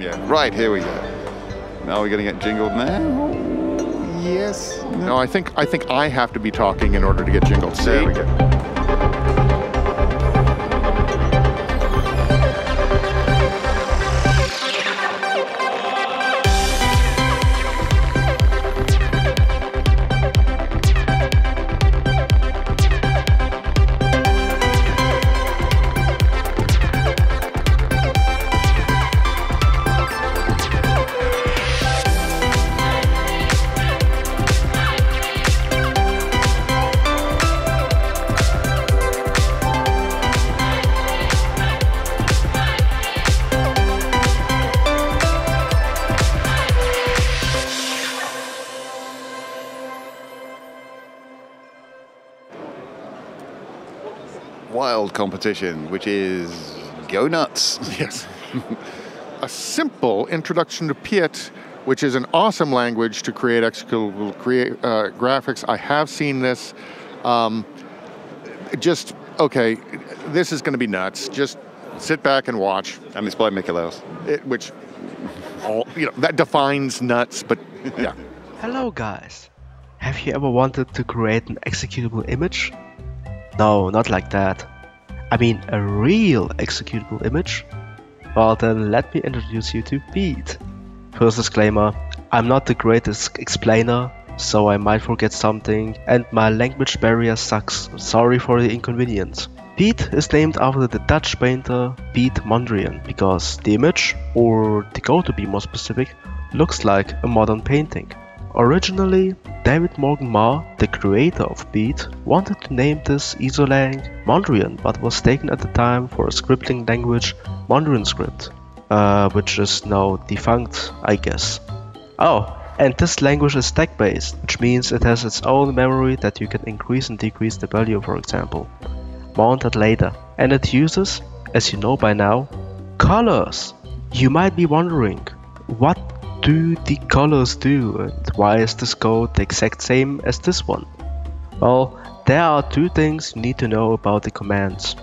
Yeah, right, here we go. Now we're going to get jingled now. Oh, yes. No, I think I think I have to be talking in order to get jingled. See? There we go. Competition, which is go nuts. Yes. a simple introduction to Piet, which is an awesome language to create executable create, uh, graphics. I have seen this. Um, just okay, this is going to be nuts. Just sit back and watch. And it's by Mickaleus. It, which, all you know, that defines nuts. But yeah, Hello guys! Have you ever wanted to create an executable image? No, not like that. I mean a real executable image? Well then let me introduce you to Piet. First disclaimer, I'm not the greatest explainer, so I might forget something and my language barrier sucks. Sorry for the inconvenience. Piet is named after the Dutch painter Piet Mondrian because the image, or the code to be more specific, looks like a modern painting. Originally, David Morgan-Mar, the creator of Piet, wanted to name this Esolang Mondrian but was taken at the time for a scripting language Mondrian script, uh, which is now defunct, I guess. Oh, and this language is stack based, which means it has its own memory that you can increase and decrease the value, for example. More on that later. And it uses, as you know by now, colors. You might be wondering, what do the colors do and why is this code the exact same as this one? Well, there are two things you need to know about the commands.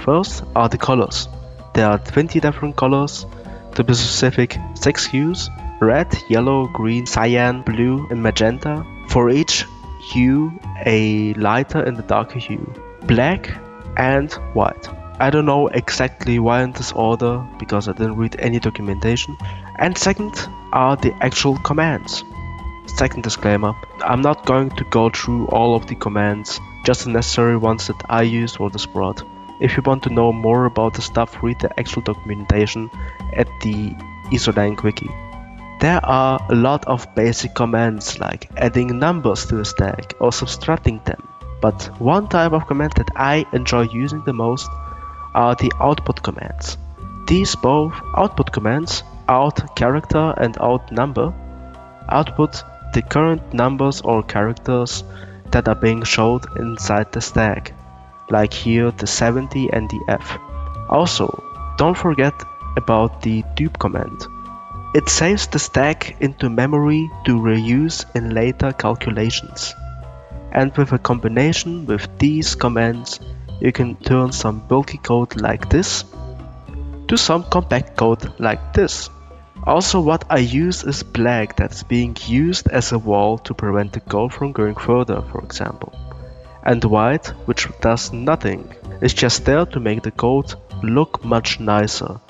First are the colors. There are 20 different colors, to be specific 6 hues, red, yellow, green, cyan, blue and magenta. For each hue a lighter and a darker hue. Black and white. I don't know exactly why in this order because I didn't read any documentation. And second are the actual commands. Second disclaimer, I'm not going to go through all of the commands, just the necessary ones that I use for this prod. If you want to know more about the stuff, read the actual documentation at the Esolang wiki. There are a lot of basic commands like adding numbers to a stack or subtracting them. But one type of command that I enjoy using the most are the output commands. These both output commands, out character and out number, output the current numbers or characters that are being showed inside the stack, like here the 70 and the F. Also, don't forget about the dupe command. It saves the stack into memory to reuse in later calculations. And with a combination with these commands, you can turn some bulky code like this to some compact code like this. Also what I use is black that's being used as a wall to prevent the code from going further, for example. And white, which does nothing, is just there to make the code look much nicer,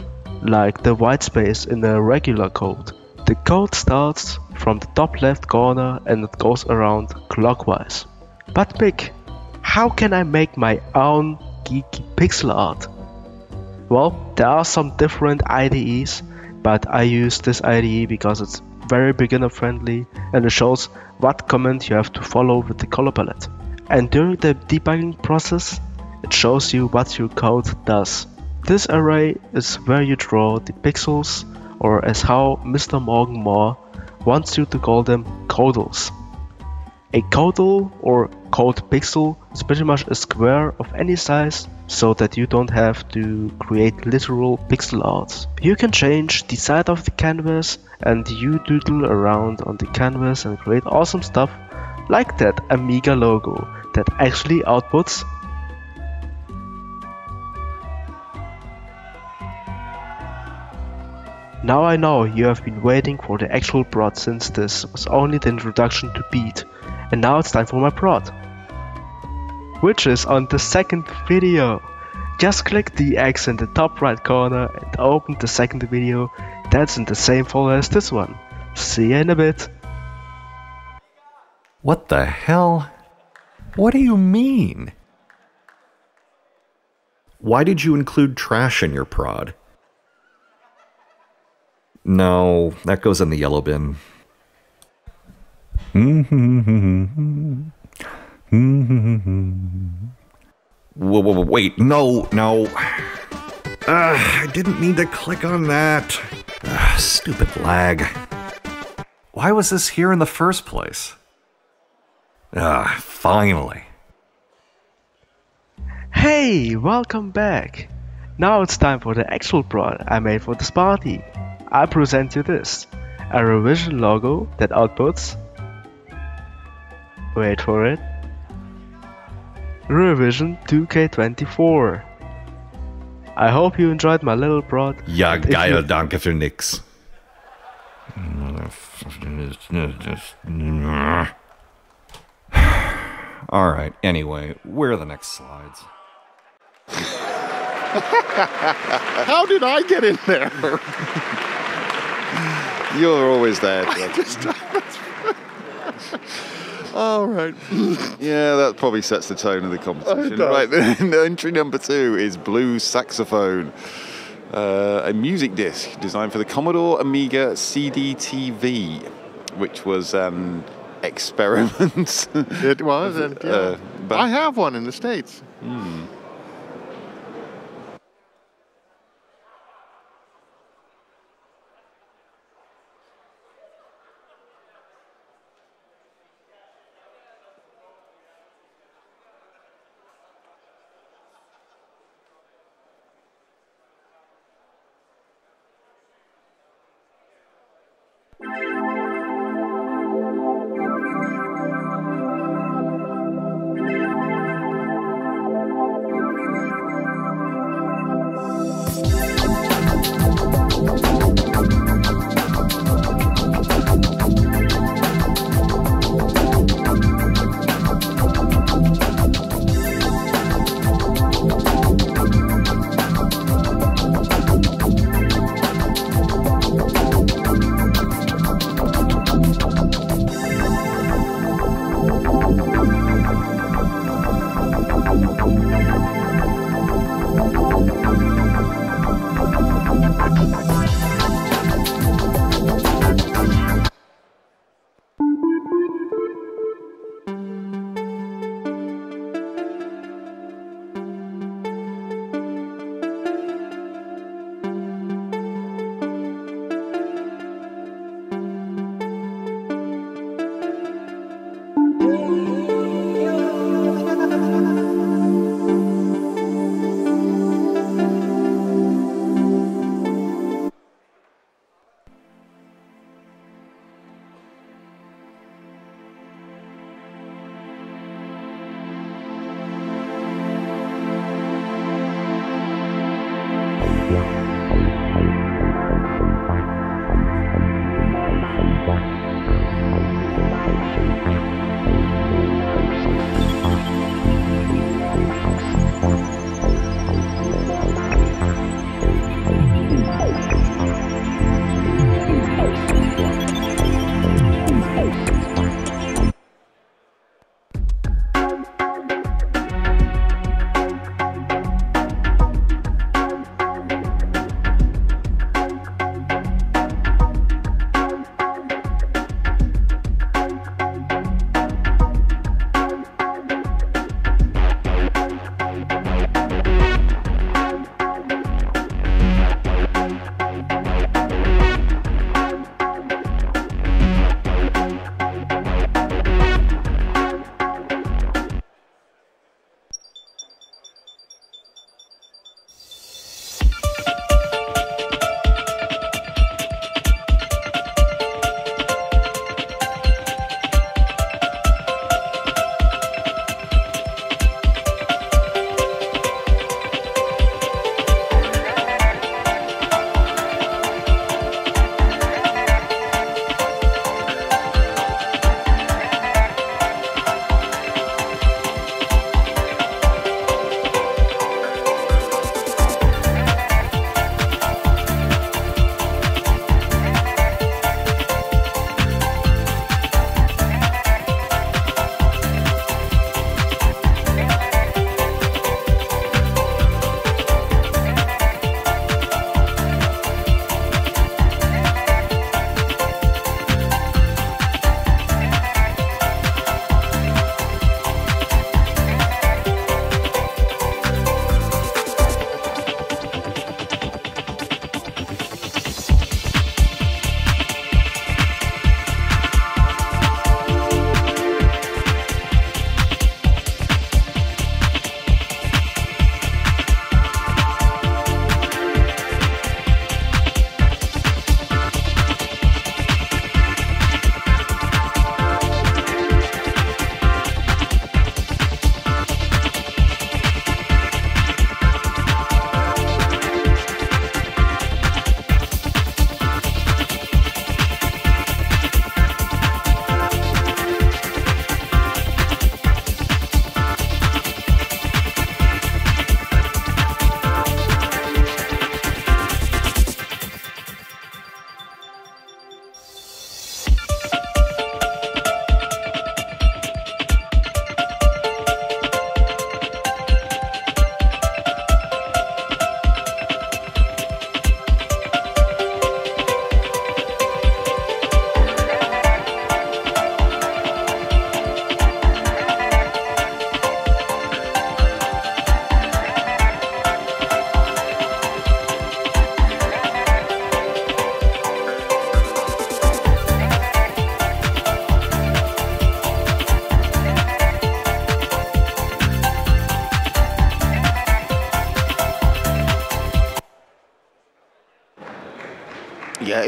like the white space in a regular code. The code starts from the top left corner and it goes around clockwise. But Mick, how can I make my own geeky pixel art? Well, there are some different IDEs, but I use this IDE because it's very beginner friendly and it shows what command you have to follow with the color palette. And during the debugging process, it shows you what your code does. This array is where you draw the pixels, or as how Mr. Morgan-Mar wants you to call them, codels. A codel or code pixel is pretty much a square of any size so that you don't have to create literal pixel arts. You can change the side of the canvas and you doodle around on the canvas and create awesome stuff like that Amiga logo that actually outputs Now I know you have been waiting for the actual prod since this was only the introduction to Piet, and now it's time for my prod. Which is on the second video. Just click the X in the top right corner and open the second video that's in the same folder as this one. See you in a bit. What the hell? What do you mean? Why did you include trash in your prod? No, that goes in the yellow bin. Mm-hmm. Whoa, whoa, whoa, wait, no, no. Ah, I didn't mean to click on that. Ah, stupid lag. Why was this here in the first place? Ah, finally. Hey, welcome back! Now it's time for the actual prod I made for this party. I present you this a revision logo that outputs. Wait for it. Revision 2K24. I hope you enjoyed my little prod. Ja, and geil, you- danke für nix. Alright, anyway, where are the next slides? How did I get in there? You're always there. All right. yeah, that probably sets the tone of the competition. Right, entry number two is Blue Saxophone, uh, a music disc designed for the Commodore Amiga CDTV, which was an experiment. It was, and yeah. Uh, but- I have one in the states. Yeah,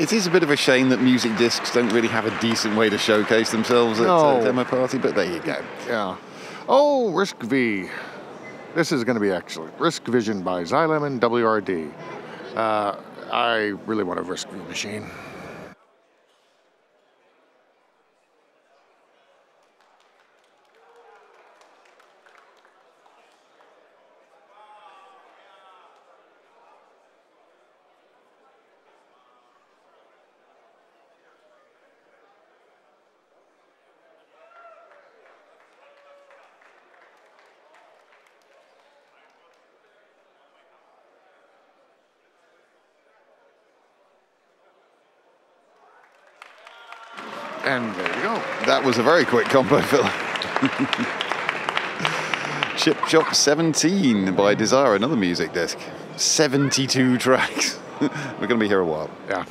it is a bit of a shame that music discs don't really have a decent way to showcase themselves at No. a demo party, but there you go. Yeah. Oh, RISC-V. This is going to be excellent. RISC-Vision by Xylem and WRD. Uh, I really want a RISC-V machine. And there you go. That was a very quick combo, Phil. Chip Chop 17 by Desire, another music disc. 72 tracks. We're going to be here a while. Yeah.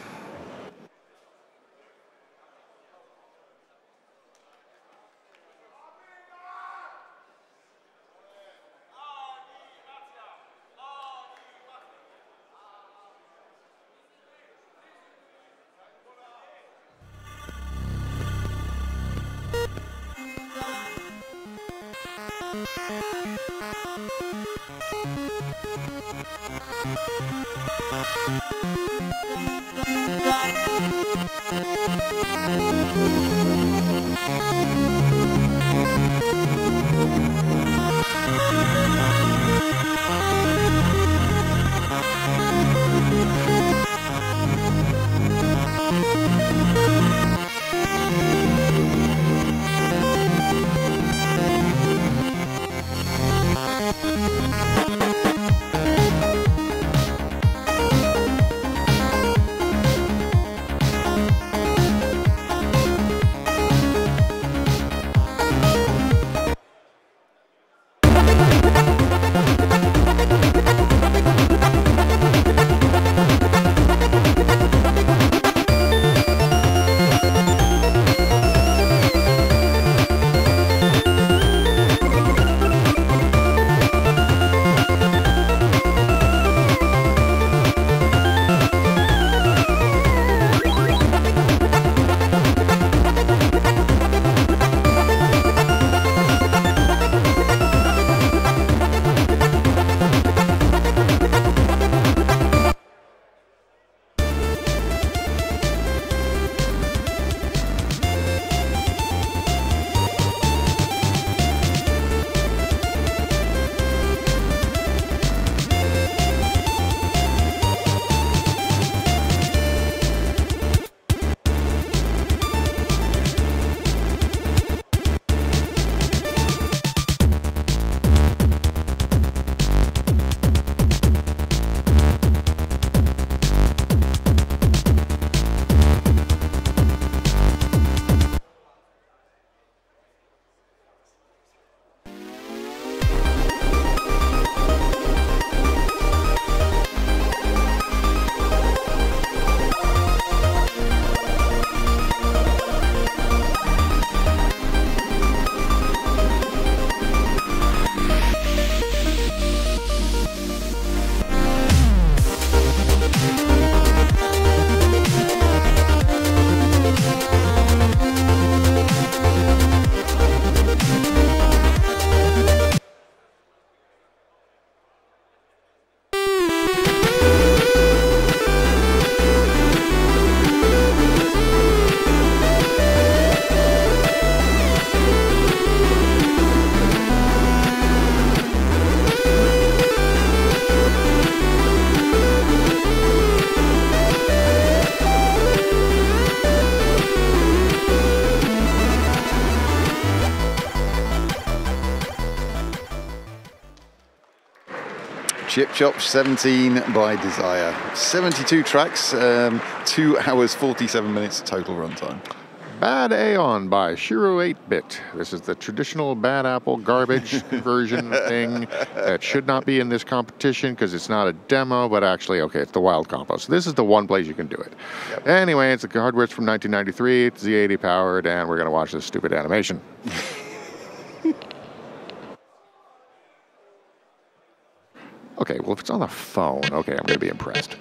Chip Chop 17 by Desire. 72 tracks, um, 2 hours 47 minutes total runtime. Bad Aon by Shiru 8-Bit. This is the traditional bad apple garbage version thing that should not be in this competition because it's not a demo, but actually, okay, it's the wild compo. So this is the one place you can do it. Anyway, it's the hardware from 1993. It's Z80 powered, and we're going to watch this stupid animation. okay, well, if it's on the phone, okay, I'm going to be impressed.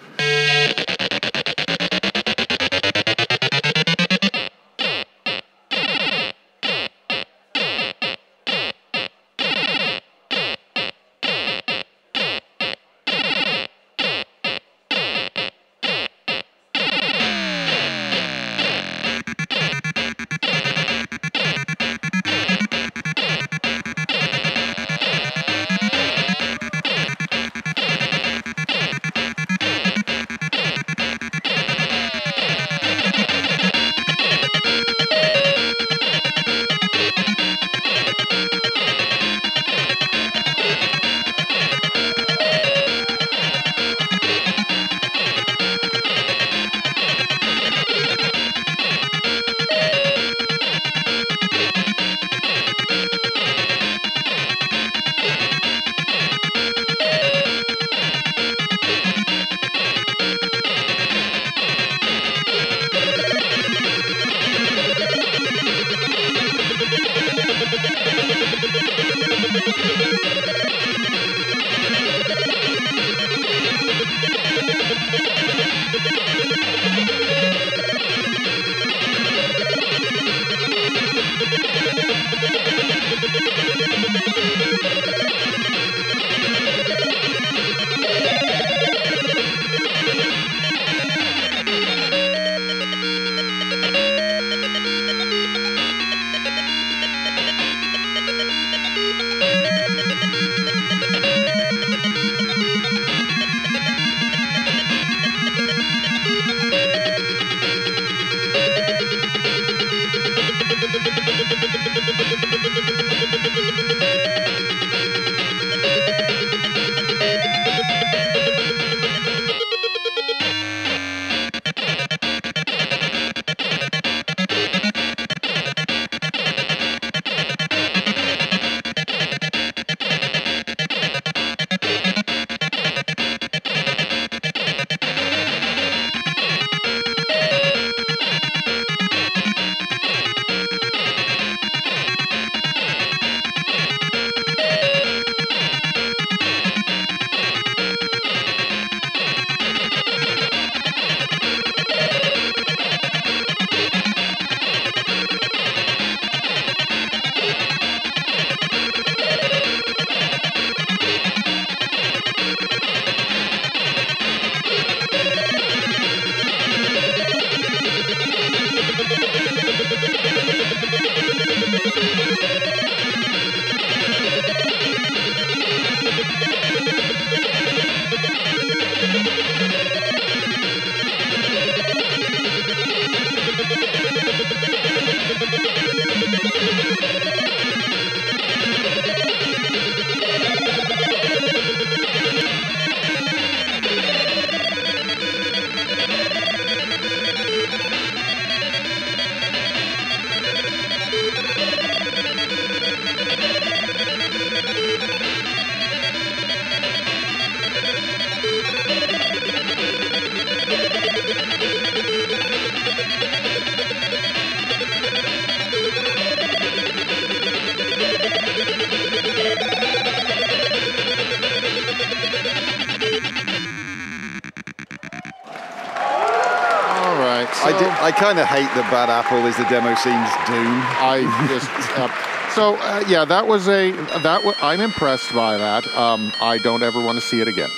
Kind of hate that Bad Apple is the demo scene's doom. I just uh, so uh, yeah, that was a that I'm impressed by that. Um, I don't ever want to see it again.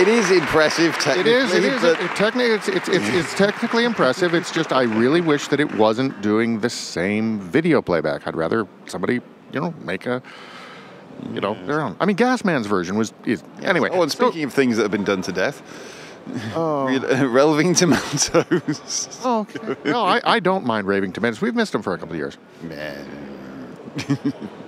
It is impressive technically. is. It is. but It, technically, it's, it's, it's, it's technically impressive. It's just I really wish that it wasn't doing the same video playback. I'd rather somebody, you know, make a, you know, their own. I mean, Gasman's version was is anyway. Oh, and so- speaking of things that have been done to death, Oh. Relving Tomatoes. oh, okay. no, I, I don't mind raving tomatoes. We've missed them for a couple of years. Man.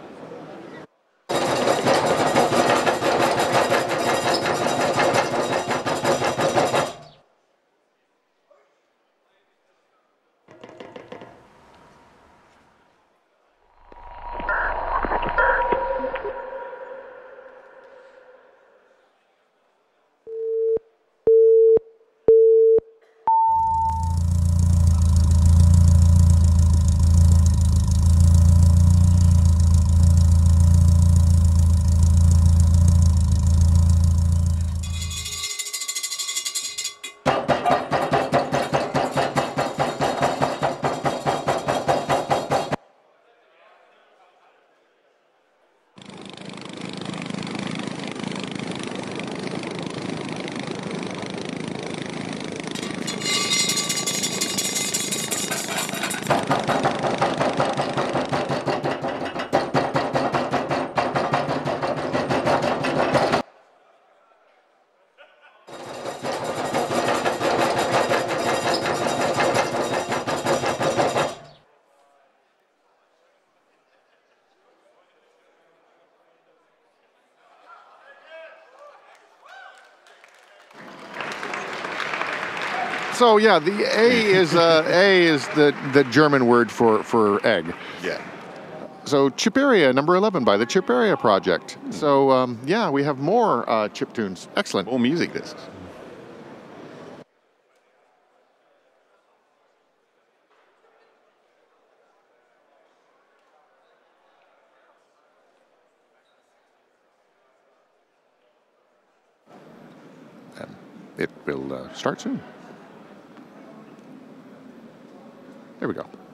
So yeah, the A is uh, A is the, the German word for, for egg. Yeah. So Chiperia, number 11 by the Chiperia Project. So um, yeah, we have more uh, chip tunes. Excellent. More music discs. And it will uh, start soon. There we go.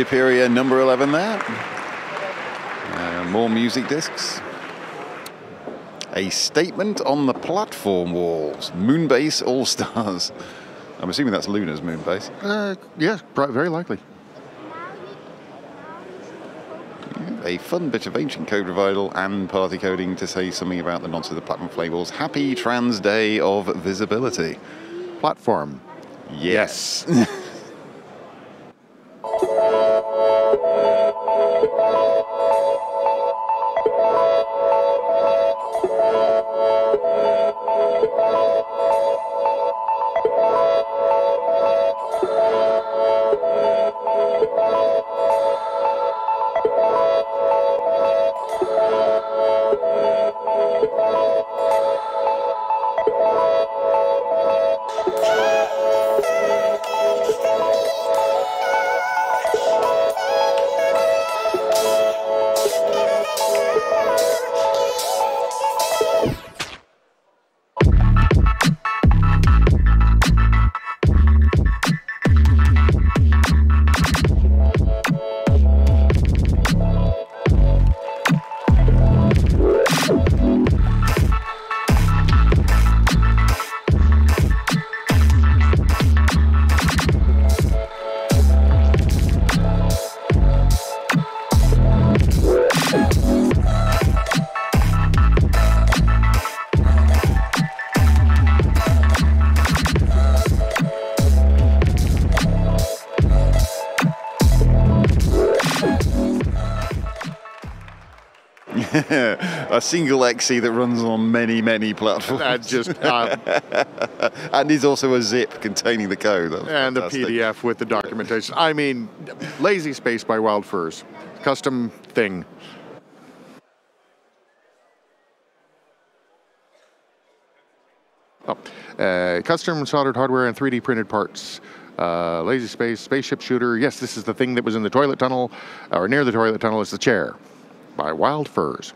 Chiperia number 11 there. Uh, more music discs. A statement on the platform wars. Moonbase All Stars. I'm assuming that's Luna's Moonbase. Uh, yes, very likely. A fun bit of ancient code revival and party coding to say something about the nonsense of the platform labels. Happy Trans Day of Visibility. Platform. Yes. a single XE that runs on many, many platforms. That just uh, and is also a zip containing the code. That's and the fantastic. PDF with the documentation. I mean, Lazy Space by Wild Furs, custom thing. Oh, uh, custom soldered hardware and 3D printed parts. Uh, lazy Space, spaceship shooter. Yes, this is the thing that was in the toilet tunnel, or near the toilet tunnel. Is the chair by Wildfurs.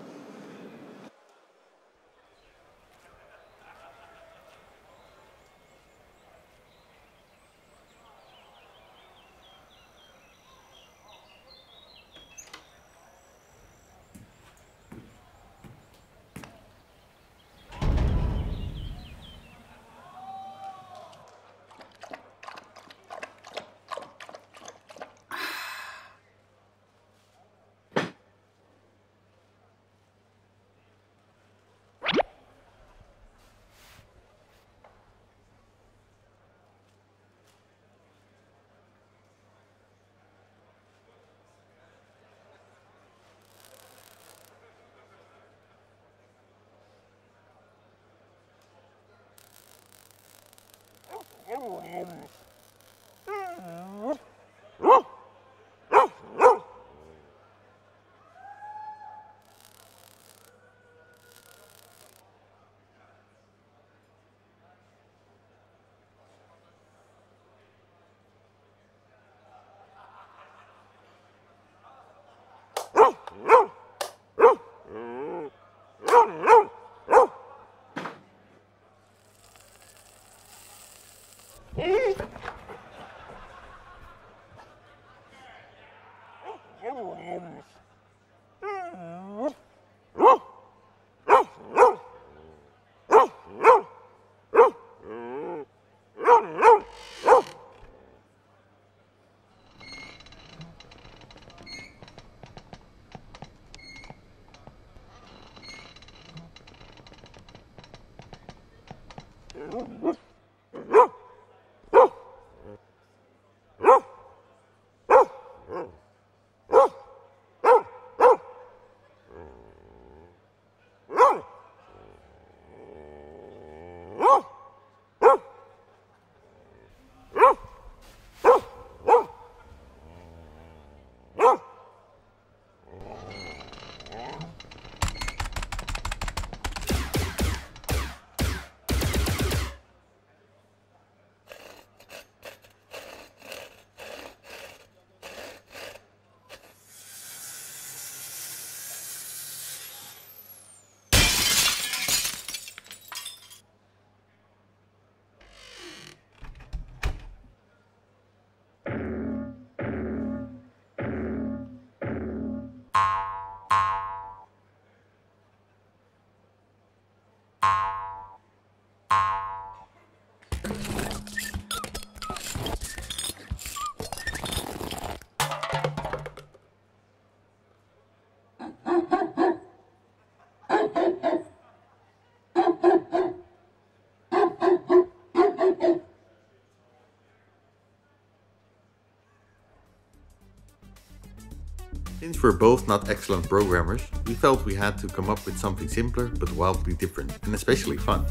Since we're both not excellent programmers, we felt we had to come up with something simpler but wildly different and especially fun.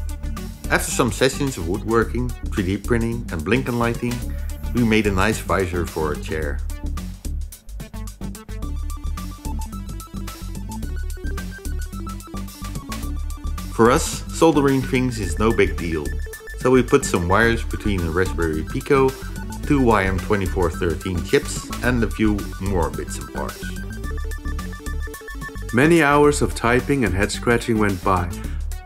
After some sessions of woodworking, 3D printing and blinken lighting, we made a nice visor for a chair. For us, soldering things is no big deal, so we put some wires between a Raspberry Pico, two YM2413 chips and a few more bits and parts. Many hours of typing and head scratching went by,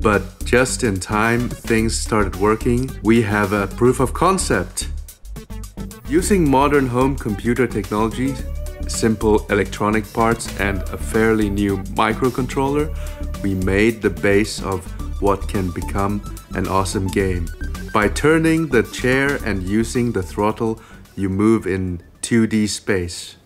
but just in time things started working. We have a proof of concept. Using modern home computer technology, simple electronic parts, and a fairly new microcontroller, we made the base of what can become an awesome game. By turning the chair and using the throttle, you move in 2D space.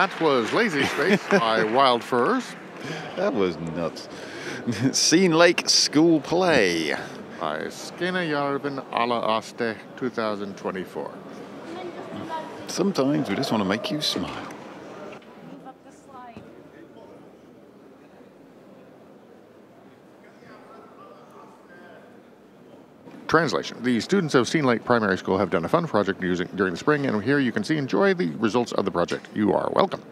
That was LazySpace by Wildfurs That was nuts. Scene Lake School Play. by Skenejärven Ala-aste 2024. Sometimes we just want to make you smile. Translation. The students of Scene Lake Primary School have done a fun project using during the spring, and here you can see enjoy the results of the project. You are welcome.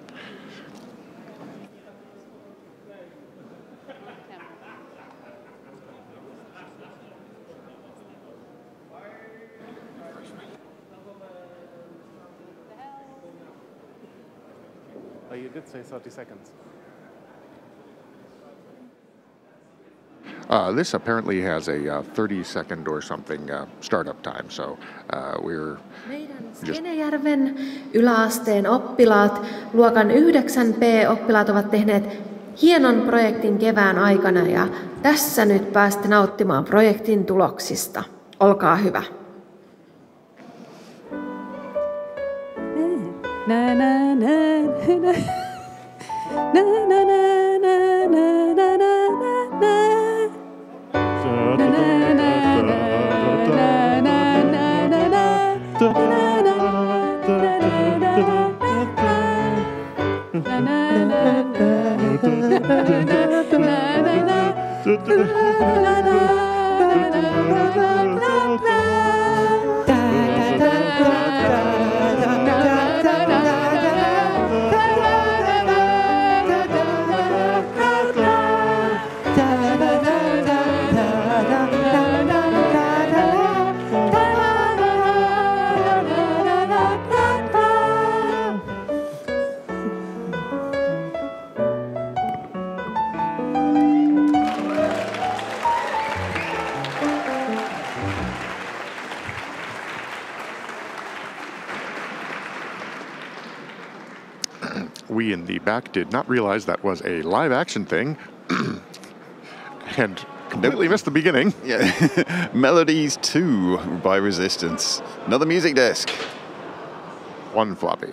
Oh, you did say 30 seconds. Uh, this apparently has a uh, 30 second or something uh, startup time, so uh, we're Meidän Skenejärven yläasteen oppilaat, luokan 9B-oppilaat ovat tehneet hienon projektin kevään aikana ja tässä nyt päästä nauttimaan projektin tuloksista. Olkaa hyvä. Na na na na na na na da da da da did not realize that was a live action thing and completely missed the beginning. Yeah. Mel O Dee's 2 by Resistance. Another music disc. One floppy.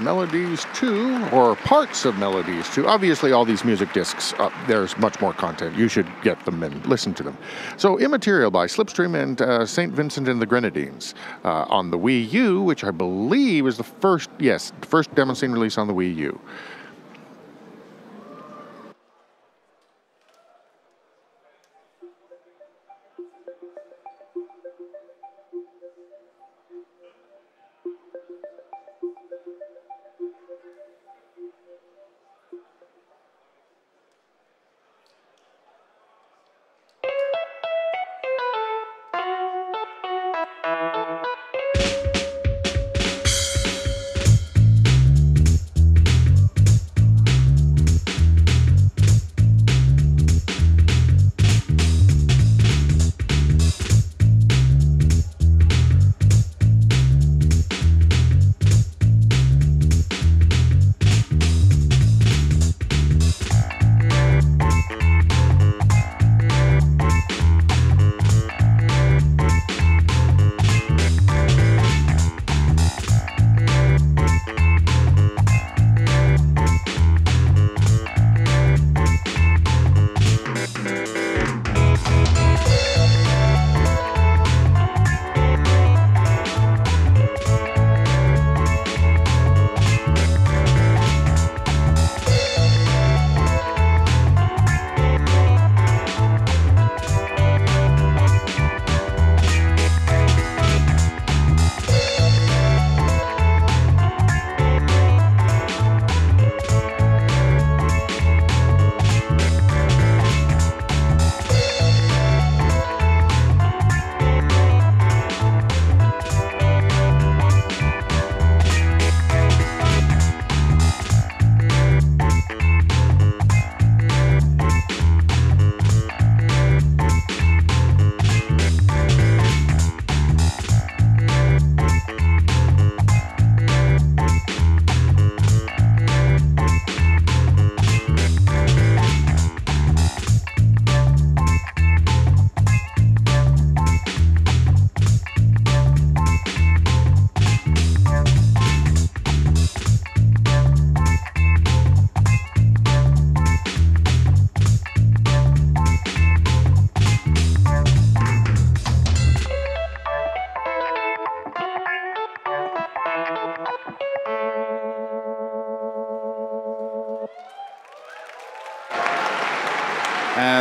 Mel O Dee's 2, or parts of Mel O Dee's 2. Obviously, all these music discs, uh, there's much more content. You should get them and listen to them. So, Immaterial by Slipstream and uh, St. Vincent and the Grenadines uh, on the Wii U, which I believe is the first, yes, first demo scene release on the Wii U.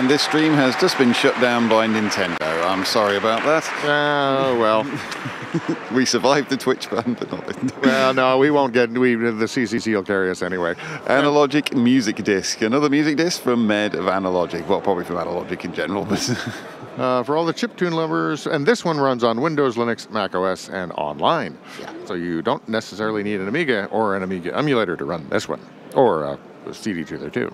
And this stream has just been shut down by Nintendo. I'm sorry about that. Oh well. we survived the Twitch ban, but not the well, no, we won't get. We the CCC will carry us anyway. Analogik Music Disc. Another music disc from Med of Analogik. Well, probably from Analogik in general, but. Uh, for all the chiptune lovers, and this one runs on Windows, Linux, Mac OS, and online. Yeah. So you don't necessarily need an Amiga or an Amiga emulator to run this one, or a CD to there too.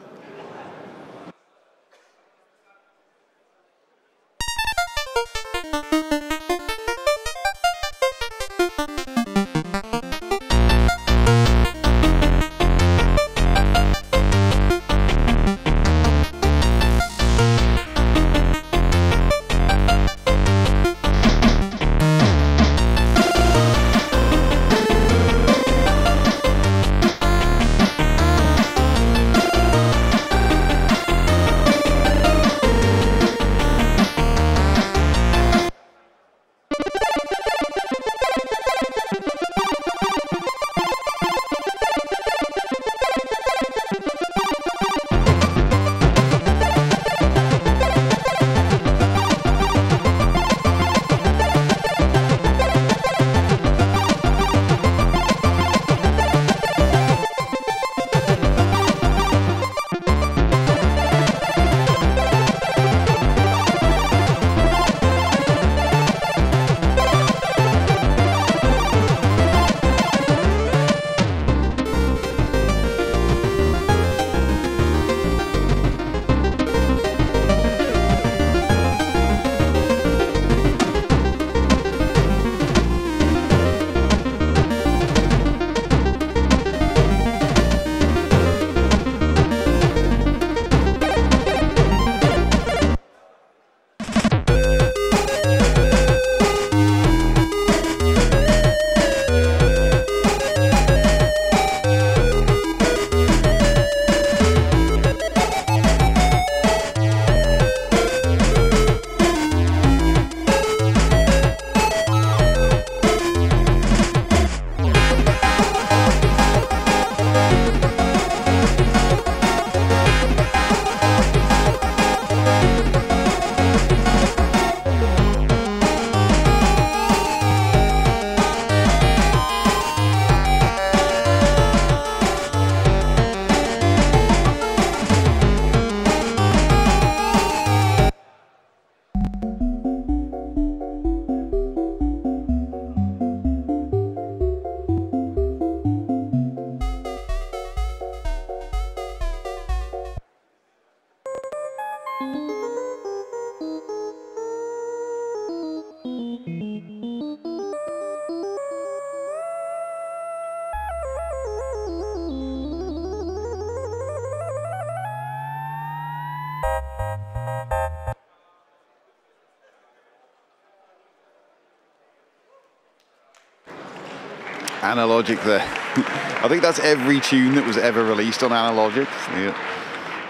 Analogik there. I think that's every tune that was ever released on Analogik. Yeah.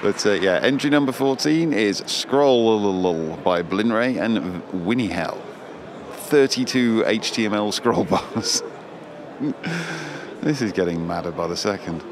But uh, yeah, entry number 14 is Scroll by Blinry and winniehell. 32 HTML scroll bars. this is getting madder by the second.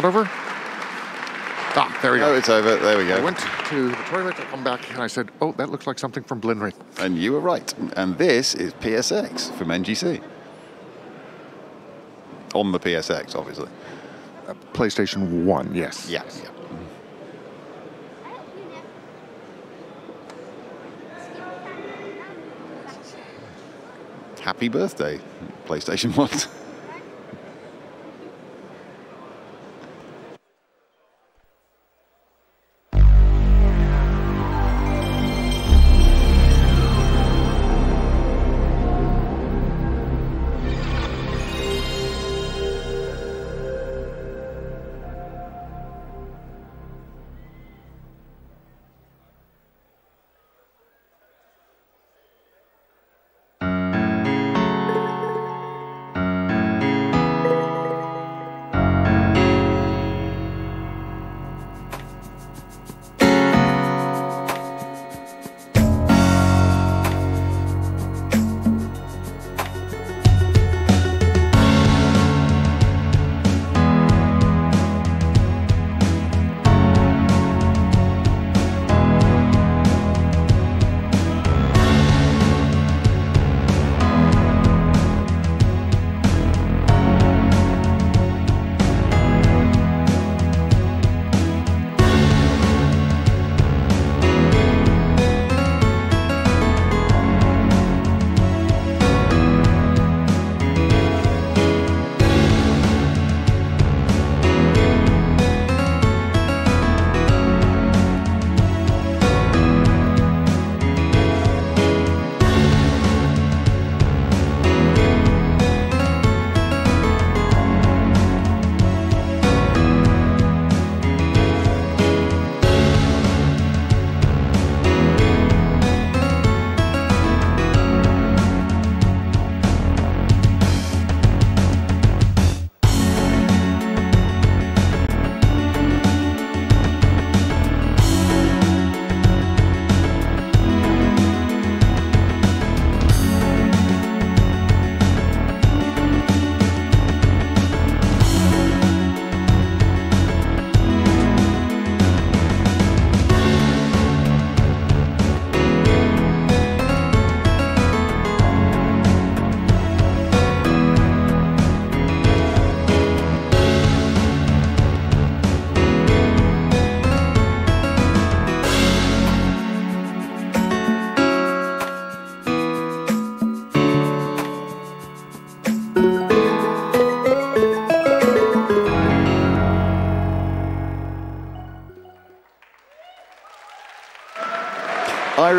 Not over? Ah, there we go. Oh, it's over. There we go. I went to the toilet, I come back, and I said, oh, that looks like something from Blinry. And you were right. And this is PSX from NGC. On the PSX, obviously. PlayStation 1, yes. Yeah. yeah. Happy birthday, PlayStation 1.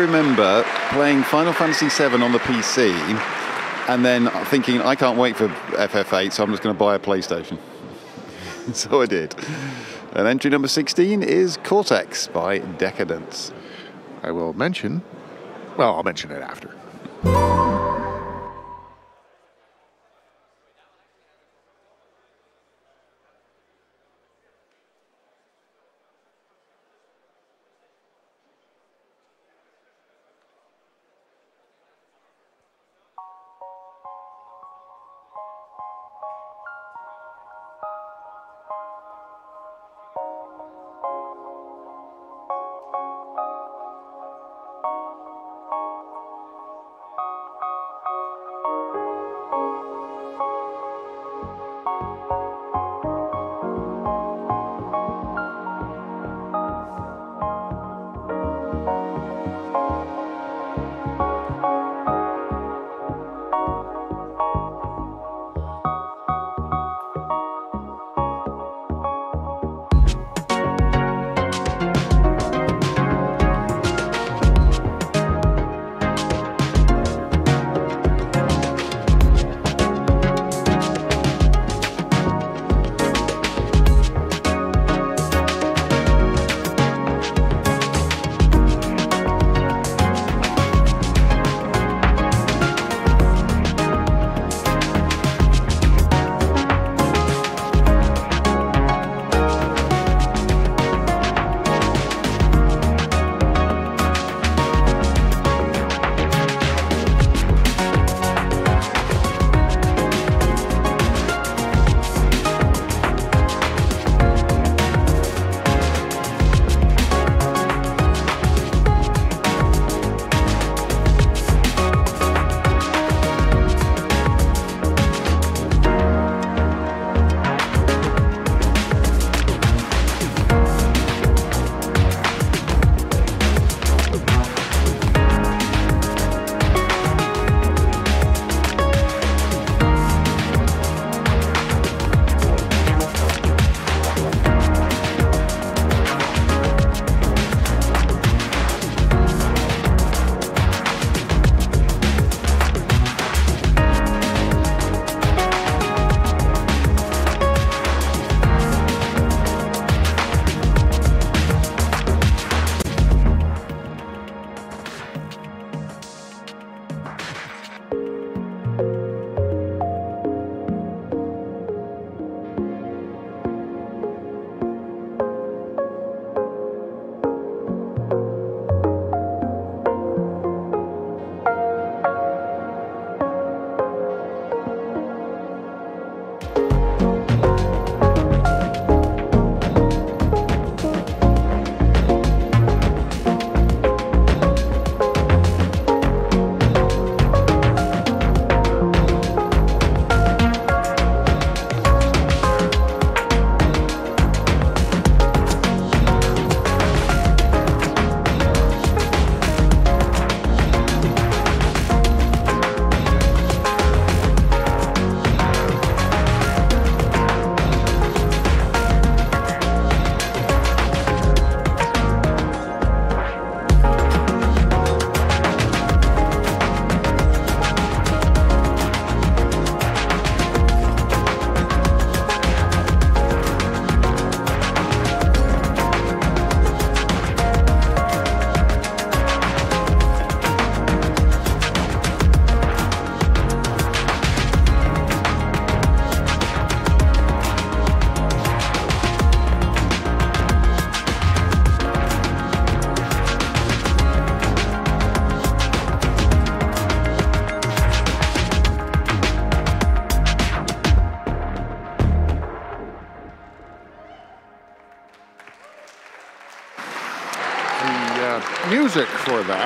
Remember playing Final Fantasy VII on the PC and then thinking, I can't wait for FF8, so I'm just going to buy a PlayStation. so I did. And entry number 16 is Cortex by Dekadence. I will mention, well, I'll mention it after.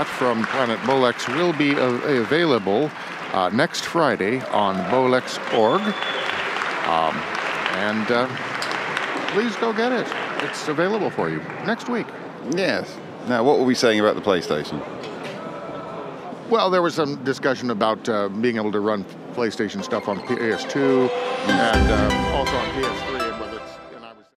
From Planet Bolex will be available uh, next Friday on Bolex.org. Um, and uh, please go get it. It's available for you next week. Yes. Now, what were we saying about the PlayStation? Well, there was some discussion about uh, being able to run PlayStation stuff on PS2 and uh, also on PS3.